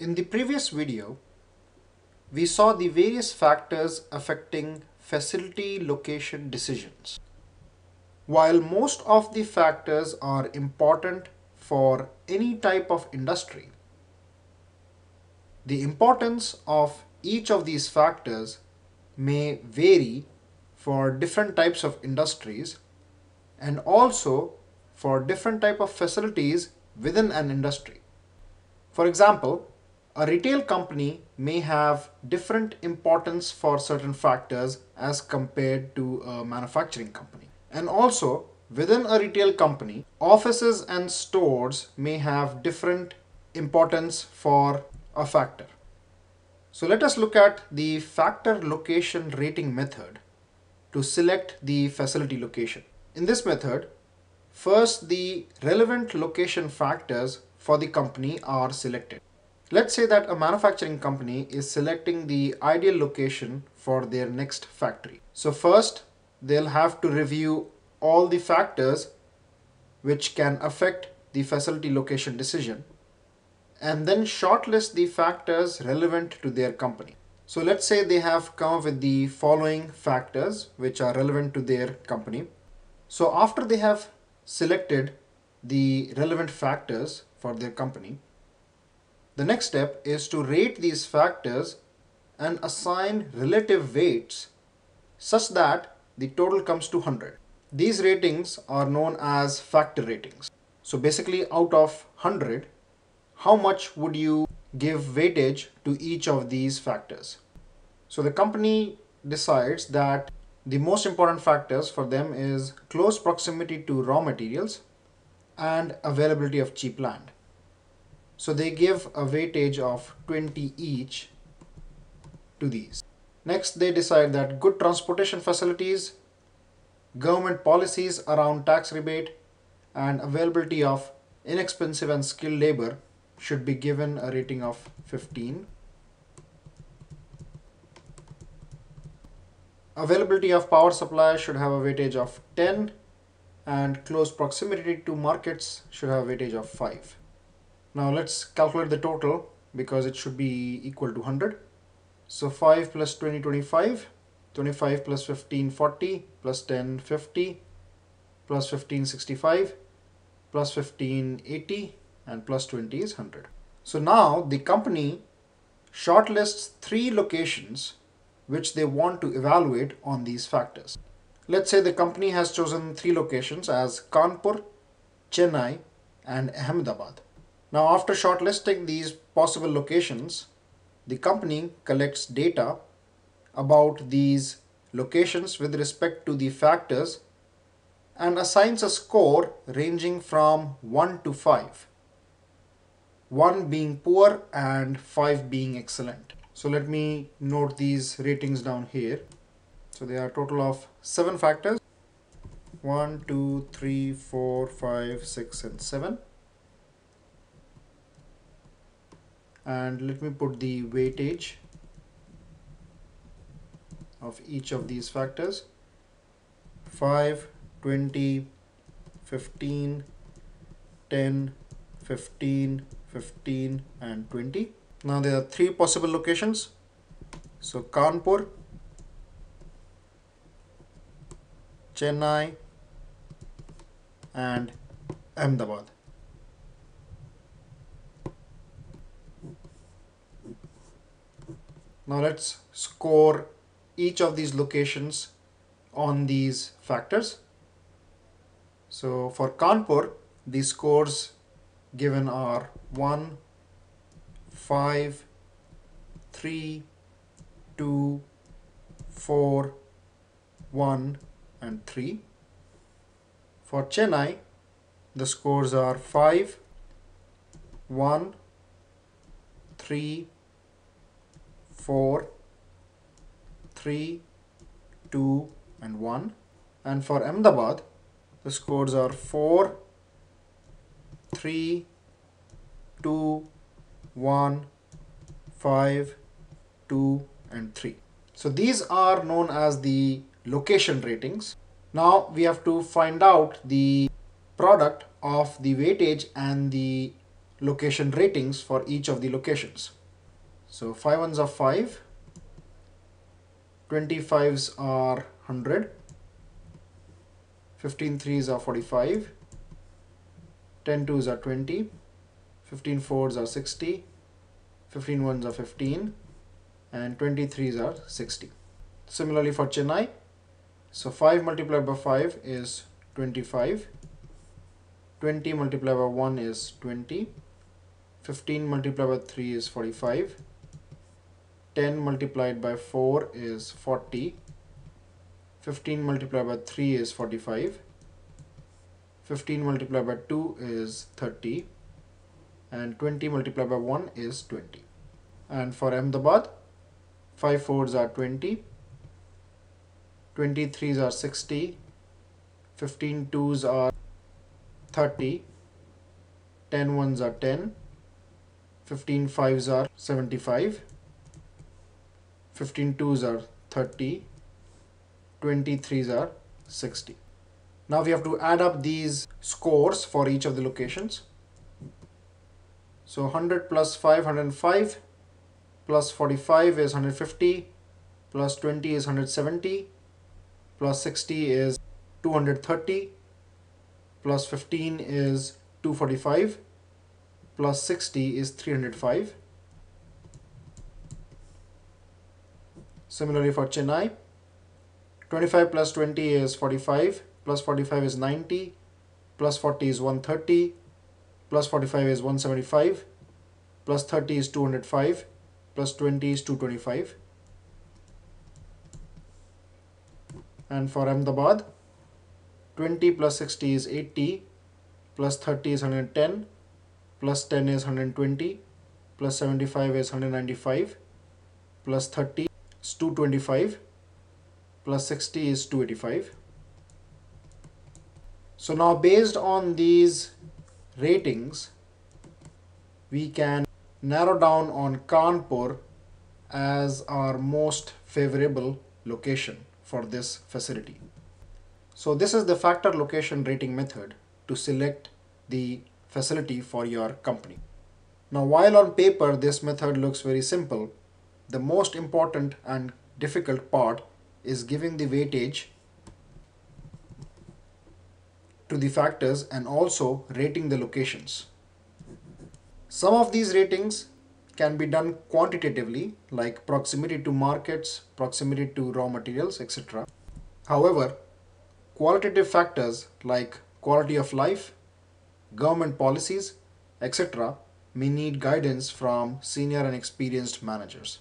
In the previous video, we saw the various factors affecting facility location decisions. While most of the factors are important for any type of industry, the importance of each of these factors may vary for different types of industries and also for different type of facilities within an industry. For example, a retail company may have different importance for certain factors as compared to a manufacturing company. And also within a retail company, offices and stores may have different importance for a factor. So let us look at the factor location rating method to select the facility location. In this method, first the relevant location factors for the company are selected. Let's say that a manufacturing company is selecting the ideal location for their next factory. So first they'll have to review all the factors which can affect the facility location decision and then shortlist the factors relevant to their company. So let's say they have come up with the following factors which are relevant to their company. So after they have selected the relevant factors for their company, the next step is to rate these factors and assign relative weights such that the total comes to 100. These ratings are known as factor ratings. So basically out of 100, how much would you give weightage to each of these factors? So the company decides that the most important factors for them is close proximity to raw materials and availability of cheap land. So they give a weightage of 20 each to these. Next, they decide that good transportation facilities, government policies around tax rebate, and availability of inexpensive and skilled labor should be given a rating of 15. Availability of power supply should have a weightage of 10 and close proximity to markets should have a weightage of 5. Now let's calculate the total because it should be equal to 100. So 5 plus 20, 25, 25 plus 15, 40, plus 10, 50, plus 15, 65, plus 15, 80, and plus 20 is 100. So now the company shortlists three locations which they want to evaluate on these factors. Let's say the company has chosen three locations as Kanpur, Chennai, and Ahmedabad. Now after shortlisting these possible locations, the company collects data about these locations with respect to the factors and assigns a score ranging from 1 to 5 1 being poor and 5 being excellent. So let me note these ratings down here. So there are total of 7 factors 1, 2, 3, 4, 5, 6 and 7. And let me put the weightage of each of these factors 5, 20, 15, 10, 15, 15 and 20. Now there are three possible locations. So Kanpur, Chennai and Ahmedabad. Now let's score each of these locations on these factors. So for Kanpur, the scores given are 1, 5, 3, 2, 4, 1 and 3. For Chennai, the scores are 5, 1, 3, 4, 3, 2 and 1. And for Ahmedabad, the scores are 4, 3, 2, 1, 5, 2 and 3. So these are known as the location ratings. Now we have to find out the product of the weightage and the location ratings for each of the locations. So 5 ones are 5, 25s are 100, 15 threes are 45, 10 twos are 20, 15 fours are 60, 15 ones are 15, and 23s are 60. Similarly for Chennai, so 5 multiplied by 5 is 25, 20 multiplied by 1 is 20, 15 multiplied by 3 is 45, 10 multiplied by 4 is 40, 15 multiplied by 3 is 45, 15 multiplied by 2 is 30, and 20 multiplied by 1 is 20. And for Ahmedabad, 5 fours are 20, 23s are 60, 15 twos are 30, 10 ones are 10, 15 fives are 75, 15 twos are 30, 23s are 60. Now we have to add up these scores for each of the locations. So 100 plus 505 plus 45 is 150 plus 20 is 170 plus 60 is 230 plus 15 is 245 plus 60 is 305 similarly for Chennai 25 plus 20 is 45 plus 45 is 90 plus 40 is 130 plus 45 is 175 plus 30 is 205 plus 20 is 225 and for Ahmedabad 20 plus 60 is 80 plus 30 is 110 plus 10 is 120 plus 75 is 195 plus 30 is 225 plus 60 is 285 so now based on these ratings we can narrow down on Kanpur as our most favorable location for this facility. So this is the factor location rating method to select the facility for your company. Now while on paper this method looks very simple, the most important and difficult part is giving the weightage to the factors and also rating the locations. Some of these ratings can be done quantitatively like proximity to markets, proximity to raw materials, etc. However, qualitative factors like quality of life, government policies, etc. may need guidance from senior and experienced managers.